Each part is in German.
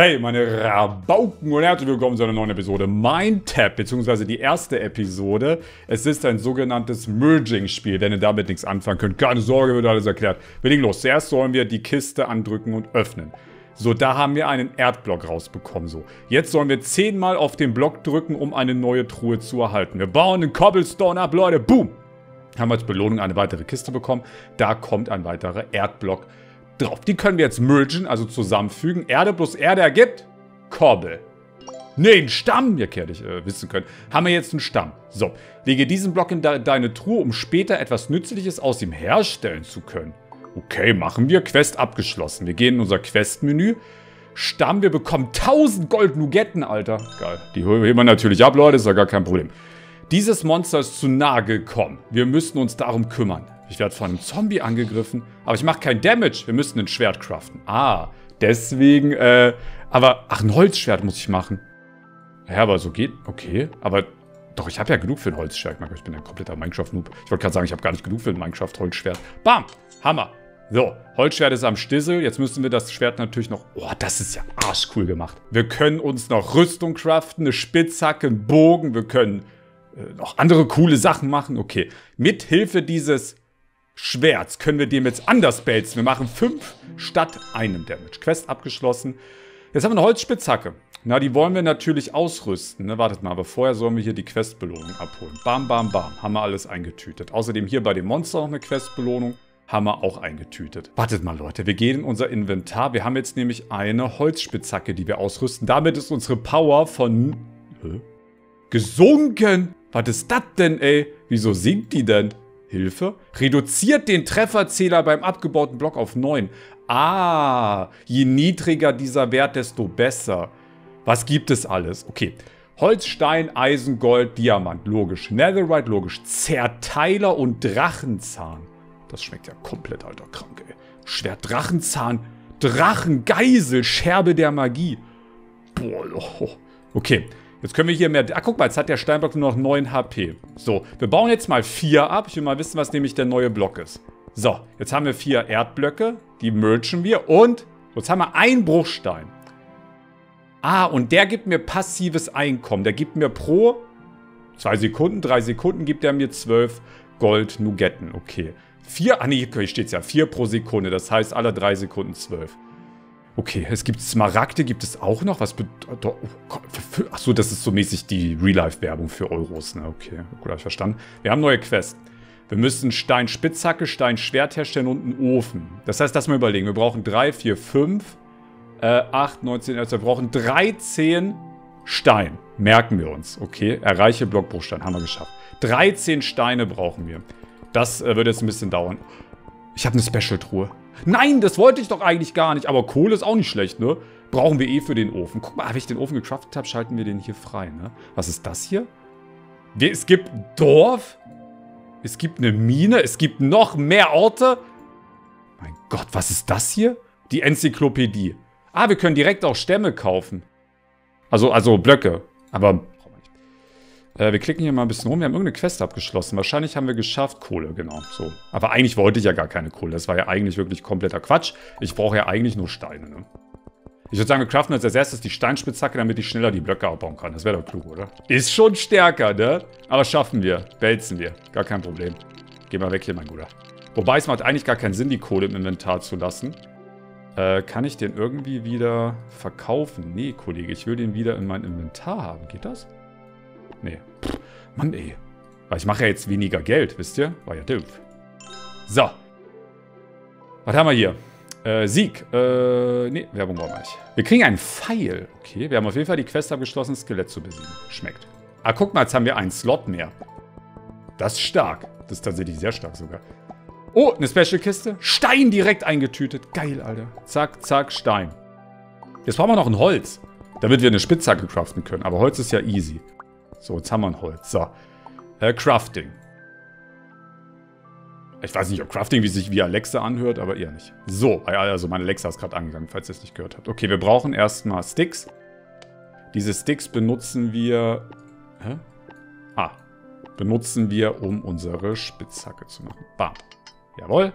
Hey, meine Rabauken und herzlich willkommen zu einer neuen Episode Mindtap, beziehungsweise die erste Episode. Es ist ein sogenanntes Merging-Spiel. Wenn ihr damit nichts anfangen könnt, keine Sorge, wird alles erklärt. Wir legen los. Zuerst sollen wir die Kiste andrücken und öffnen. So, da haben wir einen Erdblock rausbekommen. So, jetzt sollen wir zehnmal auf den Block drücken, um eine neue Truhe zu erhalten. Wir bauen einen Cobblestone ab, Leute. Boom! Haben wir als Belohnung eine weitere Kiste bekommen. Da kommt ein weiterer Erdblock drauf. Die können wir jetzt mergen, also zusammenfügen. Erde plus Erde ergibt Korbel. Ne, einen Stamm, ihr hätte ich äh, wissen können. Haben wir jetzt einen Stamm. So, lege diesen Block in de deine Truhe, um später etwas Nützliches aus ihm herstellen zu können. Okay, machen wir. Quest abgeschlossen. Wir gehen in unser Quest-Menü. Stamm, wir bekommen 1000 Gold-Nugetten, Alter. Geil. Die heben wir natürlich ab, Leute, ist ja gar kein Problem. Dieses Monster ist zu nahe gekommen. Wir müssen uns darum kümmern. Ich werde von einem Zombie angegriffen, aber ich mache kein Damage. Wir müssen ein Schwert craften. Ah, deswegen, äh, aber, ach, ein Holzschwert muss ich machen. Ja, aber so geht, okay, aber doch, ich habe ja genug für ein Holzschwert. Ich bin ein kompletter Minecraft-Noob. Ich wollte gerade sagen, ich habe gar nicht genug für ein Minecraft-Holzschwert. Bam, Hammer. So, Holzschwert ist am Stissel. Jetzt müssen wir das Schwert natürlich noch... Oh, das ist ja arschcool gemacht. Wir können uns noch Rüstung craften, eine Spitzhacke, einen Bogen. Wir können äh, noch andere coole Sachen machen. Okay, mit Hilfe dieses Schwerts können wir dem jetzt anders belzen. Wir machen 5 statt einem Damage. Quest abgeschlossen. Jetzt haben wir eine Holzspitzhacke. Na, die wollen wir natürlich ausrüsten. Ne? Wartet mal, aber vorher sollen wir hier die Questbelohnung abholen. Bam, bam, bam. Haben wir alles eingetütet. Außerdem hier bei dem Monster noch eine Questbelohnung. Haben wir auch eingetütet. Wartet mal, Leute. Wir gehen in unser Inventar. Wir haben jetzt nämlich eine Holzspitzhacke, die wir ausrüsten. Damit ist unsere Power von... Hä? Gesunken! Was ist das denn, ey? Wieso sinkt die denn? Hilfe. Reduziert den Trefferzähler beim abgebauten Block auf 9. Ah, je niedriger dieser Wert, desto besser. Was gibt es alles? Okay. Holz, Stein, Eisen, Gold, Diamant. Logisch. Netherite, logisch. Zerteiler und Drachenzahn. Das schmeckt ja komplett alter krank, ey. Schwert, Drachenzahn, Drachengeisel, Scherbe der Magie. Boah, oh. Okay. Jetzt können wir hier mehr... Ah, guck mal, jetzt hat der Steinblock nur noch 9 HP. So, wir bauen jetzt mal 4 ab. Ich will mal wissen, was nämlich der neue Block ist. So, jetzt haben wir 4 Erdblöcke. Die mergen wir. Und jetzt haben wir einen Bruchstein. Ah, und der gibt mir passives Einkommen. Der gibt mir pro 2 Sekunden, 3 Sekunden gibt er mir 12 Gold-Nugetten. Okay. 4, ah nee, hier steht es ja, 4 pro Sekunde. Das heißt, alle 3 Sekunden 12. Okay, es gibt Smaragde, gibt es auch noch? Was bedeutet... Oh Achso, das ist so mäßig die Real-Life-Werbung für Euros. Ne? Okay, gut, habe ich verstanden. Wir haben neue Quest. Wir müssen Stein-Spitzhacke, Stein-Schwert herstellen und einen Ofen. Das heißt, lass mal überlegen. Wir brauchen 3, 4, 5, äh, 8, 19, 11, wir brauchen 13 Stein. Merken wir uns. Okay, erreiche Blockbruchstein. Haben wir geschafft. 13 Steine brauchen wir. Das äh, wird jetzt ein bisschen dauern. Ich habe eine Special-Truhe. Nein, das wollte ich doch eigentlich gar nicht. Aber Kohle ist auch nicht schlecht, ne? Brauchen wir eh für den Ofen. Guck mal, wenn ich den Ofen gecraftet habe, schalten wir den hier frei, ne? Was ist das hier? Es gibt ein Dorf. Es gibt eine Mine. Es gibt noch mehr Orte. Mein Gott, was ist das hier? Die Enzyklopädie. Ah, wir können direkt auch Stämme kaufen. Also, also Blöcke. Aber äh, wir klicken hier mal ein bisschen rum. Wir haben irgendeine Quest abgeschlossen. Wahrscheinlich haben wir geschafft. Kohle, genau. So. Aber eigentlich wollte ich ja gar keine Kohle. Das war ja eigentlich wirklich kompletter Quatsch. Ich brauche ja eigentlich nur Steine, ne? Ich würde sagen, wir craften als erstes die Steinspitzhacke, damit ich schneller die Blöcke abbauen kann. Das wäre doch klug, oder? Ist schon stärker, ne? Aber schaffen wir. Wälzen wir. Gar kein Problem. Geh mal weg hier, mein Guter. Wobei es macht eigentlich gar keinen Sinn, die Kohle im Inventar zu lassen. Äh, kann ich den irgendwie wieder verkaufen? Nee, Kollege, ich will den wieder in mein Inventar haben. Geht das? Nee. Pff, Mann, ey. Weil ich mache ja jetzt weniger Geld, wisst ihr? War ja doof. So. Was haben wir hier? Äh, Sieg. Äh, nee, Werbung brauchen wir nicht. Wir kriegen einen Pfeil. Okay, wir haben auf jeden Fall die Quest abgeschlossen, Skelett zu besiegen. Schmeckt. Ah, guck mal, jetzt haben wir einen Slot mehr. Das ist stark. Das ist tatsächlich sehr stark sogar. Oh, eine Special-Kiste. Stein direkt eingetütet. Geil, Alter. Zack, zack, Stein. Jetzt brauchen wir noch ein Holz, damit wir eine Spitzhacke craften können. Aber Holz ist ja easy. So, jetzt haben wir ein Holz. So. Äh, Crafting. Ich weiß nicht, ob Crafting wie sich wie Alexa anhört, aber eher nicht. So, also meine Alexa ist gerade angegangen, falls ihr es nicht gehört habt. Okay, wir brauchen erstmal Sticks. Diese Sticks benutzen wir... Hä? Ah. Benutzen wir, um unsere Spitzhacke zu machen. Bam. Jawohl.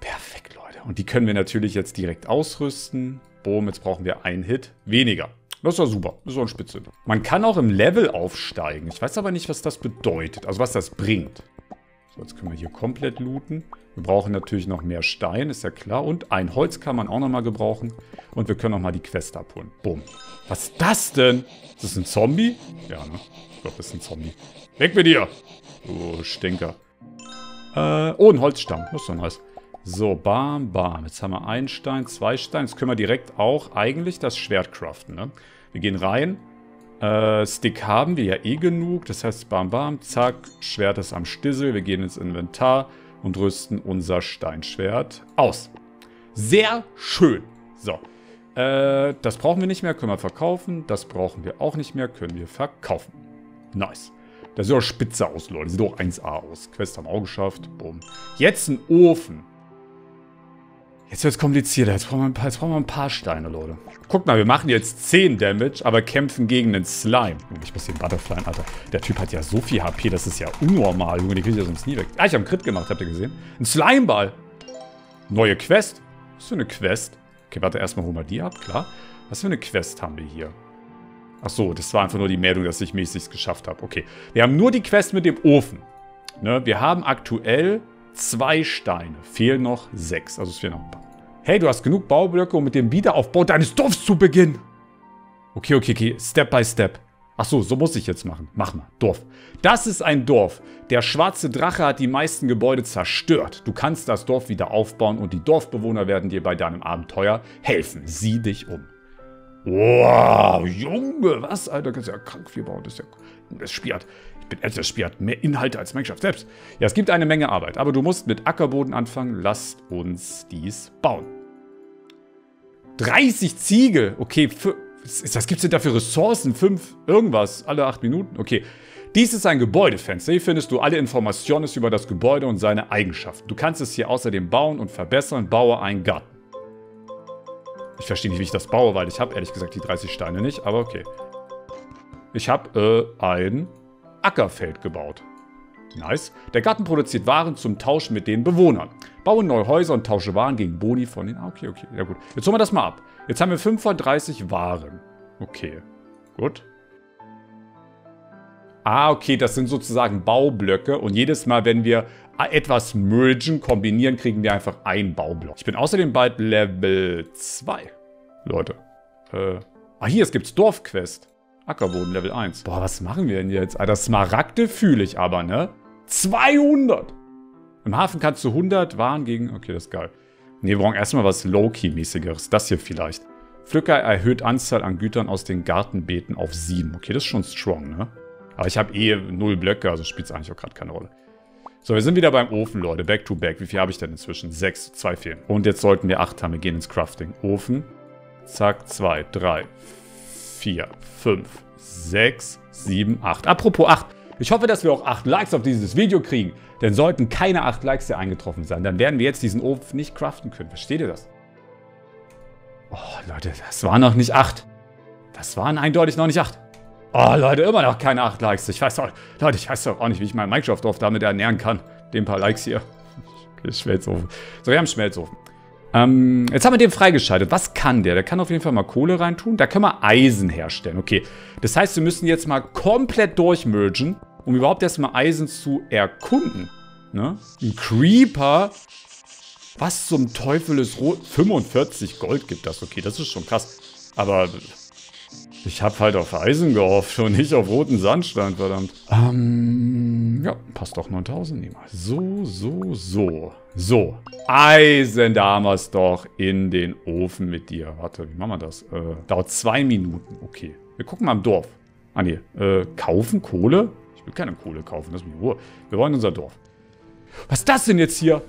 Perfekt, Leute. Und die können wir natürlich jetzt direkt ausrüsten. Boom, jetzt brauchen wir einen Hit weniger. Das ist doch super. Das ist doch ein Spitze. Man kann auch im Level aufsteigen. Ich weiß aber nicht, was das bedeutet. Also was das bringt. So, jetzt können wir hier komplett looten. Wir brauchen natürlich noch mehr Stein, ist ja klar. Und ein Holz kann man auch nochmal gebrauchen. Und wir können nochmal die Quest abholen. Bumm. Was ist das denn? Ist das ein Zombie? Ja, ne? Ich glaube, das ist ein Zombie. Weg mit dir! Oh, Stinker. Äh, oh, ein Holzstamm. Das ist doch nice. So, bam, bam. Jetzt haben wir einen Stein, zwei Steine. Jetzt können wir direkt auch eigentlich das Schwert craften, ne? Wir gehen rein. Äh, Stick haben wir ja eh genug. Das heißt, bam, bam, zack. Schwert ist am Stissel. Wir gehen ins Inventar und rüsten unser Steinschwert aus. Sehr schön. So. Äh, das brauchen wir nicht mehr. Können wir verkaufen. Das brauchen wir auch nicht mehr. Können wir verkaufen. Nice. Das sieht auch spitze aus, Leute. Sieht auch 1A aus. Quest haben wir auch geschafft. Boom. Jetzt ein Ofen. Jetzt wird es komplizierter. Jetzt brauchen, wir ein paar, jetzt brauchen wir ein paar Steine, Leute. Guck mal, wir machen jetzt 10 Damage, aber kämpfen gegen den Slime. Ich muss den Butterfly, Alter. Der Typ hat ja so viel HP, das ist ja unnormal, Junge. Die kriege ich ja sonst nie weg. Ah, ich habe einen Crit gemacht, habt ihr gesehen? Ein Slimeball. Neue Quest. Was für eine Quest? Okay, warte, erstmal holen wir die ab, klar. Was für eine Quest haben wir hier? Ach so, das war einfach nur die Meldung, dass ich mäßig geschafft habe. Okay, wir haben nur die Quest mit dem Ofen. Ne? Wir haben aktuell zwei Steine. Fehlen noch sechs. Also es fehlen noch ein paar. Hey, du hast genug Baublöcke, um mit dem Wiederaufbau deines Dorfs zu beginnen. Okay, okay, okay. Step by Step. Ach so, so muss ich jetzt machen. Mach mal. Dorf. Das ist ein Dorf. Der schwarze Drache hat die meisten Gebäude zerstört. Du kannst das Dorf wieder aufbauen und die Dorfbewohner werden dir bei deinem Abenteuer helfen. Sieh dich um. Wow, Junge, was, Alter? Das ist ja krank viel bauen. Das ist ja... Das Spiel hat... Ich bin älter, das Spiel mehr Inhalte als Minecraft selbst. Ja, es gibt eine Menge Arbeit, aber du musst mit Ackerboden anfangen. Lasst uns dies bauen. 30 Ziegel. Okay, für, was gibt es denn da für Ressourcen? 5 irgendwas, alle 8 Minuten? Okay. Dies ist ein Gebäudefenster. Hier findest du alle Informationen über das Gebäude und seine Eigenschaften. Du kannst es hier außerdem bauen und verbessern. Baue einen Garten. Ich verstehe nicht, wie ich das baue, weil ich habe ehrlich gesagt die 30 Steine nicht, aber okay. Ich habe äh, ein Ackerfeld gebaut. Nice. Der Garten produziert Waren zum Tausch mit den Bewohnern. Baue neue Häuser und tausche Waren gegen Boni von den... Ah, okay, okay. Ja gut. Jetzt holen wir das mal ab. Jetzt haben wir 5 von 30 Waren. Okay. Gut. Ah, okay, das sind sozusagen Baublöcke. Und jedes Mal, wenn wir etwas mergen, kombinieren, kriegen wir einfach einen Baublock. Ich bin außerdem bald Level 2. Leute. Äh. Ah, hier, es gibt Dorfquest. Ackerboden, Level 1. Boah, was machen wir denn jetzt? Alter, Smaragde fühle ich aber, ne? 200! Im Hafen kannst du 100 Waren gegen... Okay, das ist geil. Ne, wir brauchen erstmal was Low-Key-mäßigeres. Das hier vielleicht. Pflücker erhöht Anzahl an Gütern aus den Gartenbeeten auf 7. Okay, das ist schon strong, ne? Aber ich habe eh 0 Blöcke, also spielt es eigentlich auch gerade keine Rolle. So, wir sind wieder beim Ofen, Leute. Back to back. Wie viel habe ich denn inzwischen? 6, 2 fehlen. Und jetzt sollten wir 8 haben. Wir gehen ins Crafting. Ofen. Zack, 2, 3, 4, 5, 6, 7, 8. Apropos 8. Ich hoffe, dass wir auch 8 Likes auf dieses Video kriegen. Denn sollten keine 8 Likes hier eingetroffen sein, dann werden wir jetzt diesen Ofen nicht craften können. Versteht ihr das? Oh, Leute, das waren noch nicht 8. Das waren eindeutig noch nicht 8. Oh, Leute, immer noch keine 8 Likes. Ich weiß doch, Leute, ich weiß doch auch nicht, wie ich mein Minecraft-Dorf damit ernähren kann. Den paar Likes hier. Schmelzofen. So, wir haben Schmelzofen. Ähm, jetzt haben wir den freigeschaltet. Was kann der? Der kann auf jeden Fall mal Kohle reintun. Da können wir Eisen herstellen. Okay, das heißt, wir müssen jetzt mal komplett durchmergen, um überhaupt erstmal Eisen zu erkunden. Ne? Ein Creeper. Was zum Teufel ist rot? 45 Gold gibt das. Okay, das ist schon krass. Aber ich habe halt auf Eisen gehofft und nicht auf roten Sandstein, verdammt. Ähm, ja, passt doch 9000. Nehmen wir. So, so, so. So, Eisen, da haben wir es doch in den Ofen mit dir. Warte, wie machen wir das? Äh, dauert zwei Minuten. Okay, wir gucken mal im Dorf. Ah, nee. Äh, kaufen Kohle? Ich will keine Kohle kaufen, das ist mir Ruhe. Wir wollen unser Dorf. Was ist das denn jetzt hier?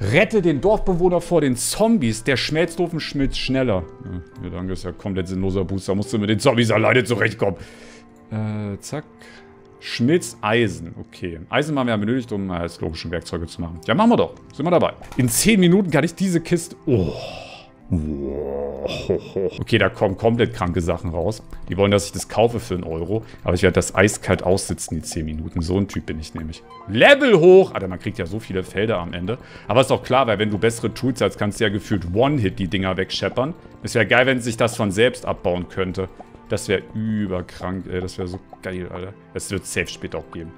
Rette den Dorfbewohner vor den Zombies. Der Schmelzofen schmilzt schneller. Ja, danke, ist ja komplett sinnloser Booster. Musst du mit den Zombies alleine zurechtkommen. Äh, zack. Schmilzt Eisen. Okay. Eisen haben wir ja benötigt, um äh, als logischen Werkzeuge zu machen. Ja, machen wir doch. Sind wir dabei. In 10 Minuten kann ich diese Kiste... Oh. Wow. Okay, da kommen komplett kranke Sachen raus. Die wollen, dass ich das kaufe für einen Euro. Aber ich werde das eiskalt aussitzen, die 10 Minuten. So ein Typ bin ich nämlich. Level hoch! Alter, man kriegt ja so viele Felder am Ende. Aber ist auch klar, weil wenn du bessere Tools hast, kannst du ja gefühlt One-Hit die Dinger wegscheppern. Es wäre geil, wenn sich das von selbst abbauen könnte. Das wäre überkrank, ey. Das wäre so geil, Alter. Es wird safe später auch geben.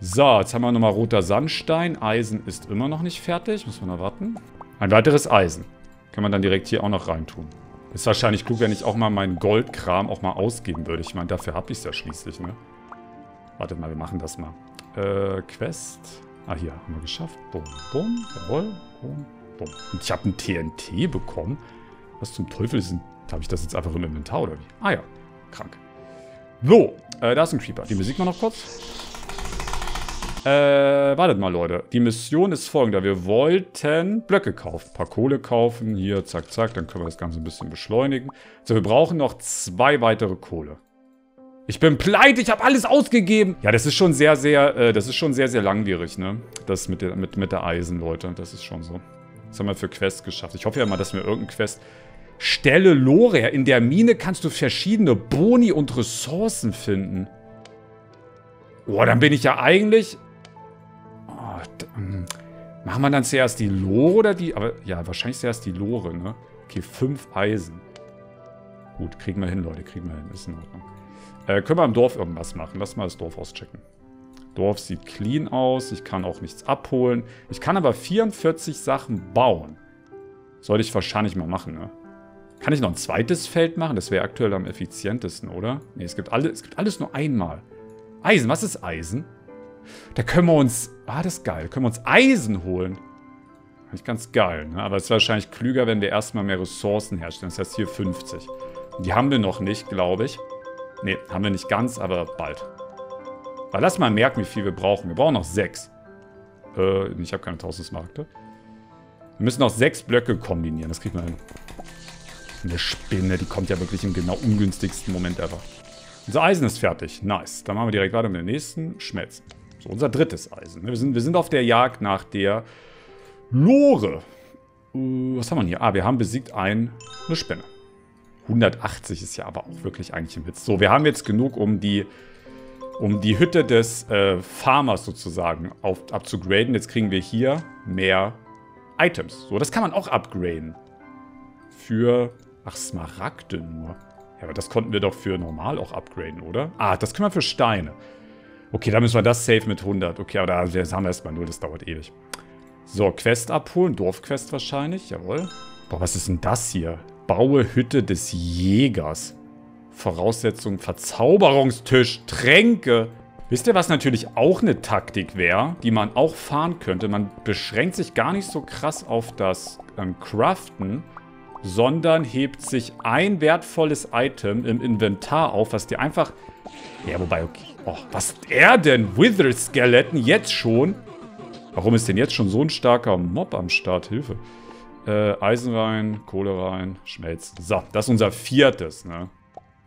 So, jetzt haben wir nochmal roter Sandstein. Eisen ist immer noch nicht fertig. Muss man noch warten. Ein weiteres Eisen. Kann man dann direkt hier auch noch reintun. Ist wahrscheinlich klug, wenn ich auch mal meinen Goldkram auch mal ausgeben würde. Ich meine, dafür habe ich es ja schließlich, ne? Wartet mal, wir machen das mal. Äh, Quest. Ah, hier, haben wir geschafft. Bum, bum, jawohl, bum, bum. Und ich habe ein TNT bekommen. Was zum Teufel ist denn... Habe ich das jetzt einfach im Inventar, oder wie? Ah ja, krank. So, äh, da ist ein Creeper. Die Musik mal noch kurz. Äh, wartet mal, Leute. Die Mission ist folgende. Wir wollten Blöcke kaufen. Ein paar Kohle kaufen. Hier, zack, zack. Dann können wir das Ganze ein bisschen beschleunigen. So, wir brauchen noch zwei weitere Kohle. Ich bin pleite, ich habe alles ausgegeben. Ja, das ist schon sehr, sehr, äh, das ist schon sehr, sehr langwierig, ne? Das mit der, mit, mit der Eisen, Leute. Das ist schon so. Was haben wir für Quests geschafft? Ich hoffe ja mal, dass wir irgendein Quest... Stelle Lore. In der Mine kannst du verschiedene Boni und Ressourcen finden. Boah, dann bin ich ja eigentlich ähm, machen wir dann zuerst die Lore oder die... Aber ja, wahrscheinlich zuerst die Lore, ne? Okay, fünf Eisen. Gut, kriegen wir hin, Leute. Kriegen wir hin. Ist in Ordnung. Äh, können wir im Dorf irgendwas machen? Lass mal das Dorf auschecken. Dorf sieht clean aus. Ich kann auch nichts abholen. Ich kann aber 44 Sachen bauen. Sollte ich wahrscheinlich mal machen, ne? Kann ich noch ein zweites Feld machen? Das wäre aktuell am effizientesten, oder? Ne, es gibt, es gibt alles nur einmal. Eisen, was ist Eisen? Da können wir uns... Ah, das ist geil. Da können wir uns Eisen holen. Nicht ganz geil, ne? Aber es ist wahrscheinlich klüger, wenn wir erstmal mehr Ressourcen herstellen. Das heißt hier 50. Die haben wir noch nicht, glaube ich. Ne, haben wir nicht ganz, aber bald. Aber lass mal merken, wie viel wir brauchen. Wir brauchen noch sechs. Äh, ich habe keine 1000 Smaragde. Wir müssen noch sechs Blöcke kombinieren. Das kriegt man hin. Eine Spinne, die kommt ja wirklich im genau ungünstigsten Moment ever. Unser Eisen ist fertig. Nice. Dann machen wir direkt weiter mit dem nächsten. Schmelzen. Unser drittes Eisen. Wir sind, wir sind auf der Jagd nach der Lore. Uh, was haben wir hier? Ah, wir haben besiegt ein, eine Spinne. 180 ist ja aber auch wirklich eigentlich ein Witz. So, wir haben jetzt genug, um die, um die Hütte des äh, Farmers sozusagen auf, abzugraden. Jetzt kriegen wir hier mehr Items. So, das kann man auch upgraden. Für, ach, Smaragde nur. Ja, aber das konnten wir doch für normal auch upgraden, oder? Ah, das können wir für Steine. Okay, dann müssen wir das safe mit 100. Okay, aber da haben wir erstmal 0, das dauert ewig. So, Quest abholen. Dorfquest wahrscheinlich, jawohl. Boah, was ist denn das hier? Baue Hütte des Jägers. Voraussetzung Verzauberungstisch, Tränke. Wisst ihr, was natürlich auch eine Taktik wäre, die man auch fahren könnte? Man beschränkt sich gar nicht so krass auf das ähm, Craften, sondern hebt sich ein wertvolles Item im Inventar auf, was dir einfach... Ja, wobei, okay. Oh, was er denn? Wither Skeleton jetzt schon? Warum ist denn jetzt schon so ein starker Mob am Start? Hilfe. Äh, Eisen rein, Kohle rein, schmelzen. So, das ist unser viertes, ne?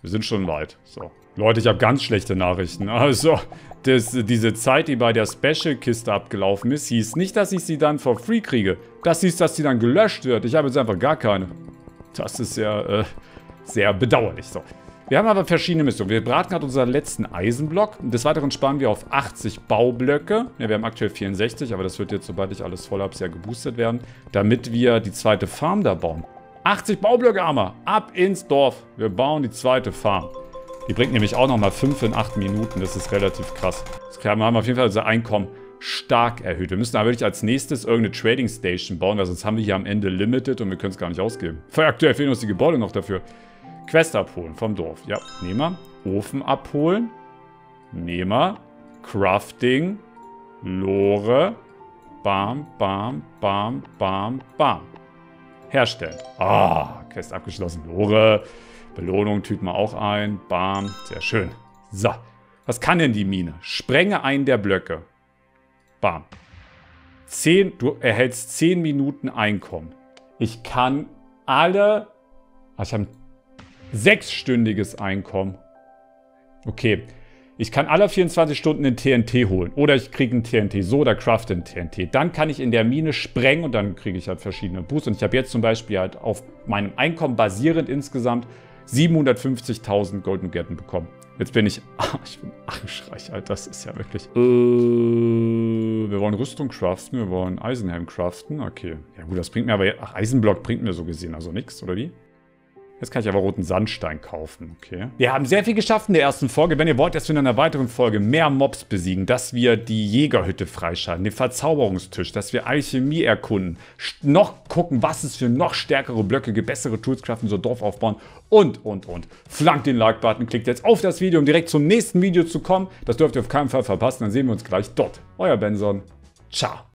Wir sind schon weit. So. Leute, ich habe ganz schlechte Nachrichten. Also, das, diese Zeit, die bei der Special-Kiste abgelaufen ist, hieß nicht, dass ich sie dann for free kriege. Das hieß, dass sie dann gelöscht wird. Ich habe jetzt einfach gar keine. Das ist ja äh, sehr bedauerlich. So. Wir haben aber verschiedene Missionen. Wir braten gerade unseren letzten Eisenblock. Des Weiteren sparen wir auf 80 Baublöcke. Ja, wir haben aktuell 64, aber das wird jetzt, sobald ich alles voll habe, sehr geboostet werden. Damit wir die zweite Farm da bauen. 80 Baublöcke haben. Ab ins Dorf. Wir bauen die zweite Farm. Die bringt nämlich auch nochmal 5 in 8 Minuten. Das ist relativ krass. Das haben wir auf jeden Fall unser Einkommen stark erhöht. Wir müssen aber wirklich als nächstes irgendeine Trading Station bauen, weil sonst haben wir hier am Ende Limited und wir können es gar nicht ausgeben. Aktuell fehlen uns die Gebäude noch dafür. Quest abholen vom Dorf. Ja, nehmen wir. Ofen abholen. Nehmen wir. Crafting. Lore. Bam, bam, bam, bam, bam. Herstellen. Ah, Quest abgeschlossen. Lore. Belohnung tüten wir auch ein. Bam. Sehr schön. So. Was kann denn die Mine? Sprenge einen der Blöcke. Bam. 10, du erhältst 10 Minuten Einkommen. Ich kann alle... Ach, ich habe sechsstündiges Einkommen. Okay. Ich kann alle 24 Stunden ein TNT holen. Oder ich kriege ein TNT so oder crafte ein TNT. Dann kann ich in der Mine sprengen und dann kriege ich halt verschiedene Boosts. Und ich habe jetzt zum Beispiel halt auf meinem Einkommen basierend insgesamt 750.000 Golden Nuggeten bekommen. Jetzt bin ich. Ah, ich bin arschreich, Alter. Das ist ja wirklich. Äh, wir wollen Rüstung craften, wir wollen Eisenhelm craften. Okay. Ja, gut, das bringt mir aber. Ach, Eisenblock bringt mir so gesehen also nichts, oder wie? Jetzt kann ich aber roten Sandstein kaufen, okay. Wir haben sehr viel geschafft in der ersten Folge. Wenn ihr wollt, dass wir in einer weiteren Folge mehr Mobs besiegen, dass wir die Jägerhütte freischalten, den Verzauberungstisch, dass wir Alchemie erkunden, noch gucken, was es für noch stärkere Blöcke gibt, bessere Tools craften, so Dorf aufbauen und, und, und. Flankt den Like-Button, klickt jetzt auf das Video, um direkt zum nächsten Video zu kommen. Das dürft ihr auf keinen Fall verpassen. Dann sehen wir uns gleich dort. Euer Benson. Ciao.